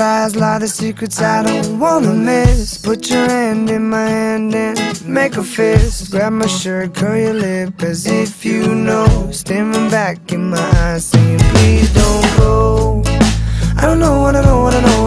eyes lie the secrets I don't wanna miss. Put your hand in my hand and make a fist. Grab my shirt, curl your lip as if you know. Staring back in my eyes, saying please don't go. I don't know what I I know, I know.